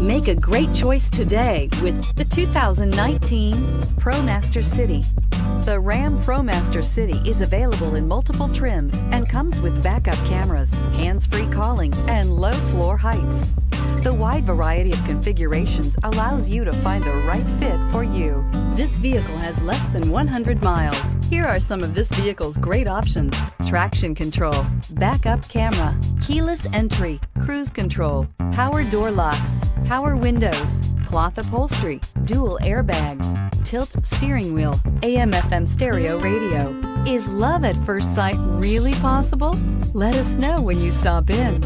Make a great choice today with the 2019 ProMaster City. The Ram ProMaster City is available in multiple trims and comes with backup cameras, hands-free calling, and low floor heights. The wide variety of configurations allows you to find the right fit for you. This vehicle has less than 100 miles. Here are some of this vehicle's great options. Traction control, backup camera, keyless entry, cruise control, power door locks, power windows, cloth upholstery, dual airbags, tilt steering wheel, AM FM stereo radio. Is love at first sight really possible? Let us know when you stop in.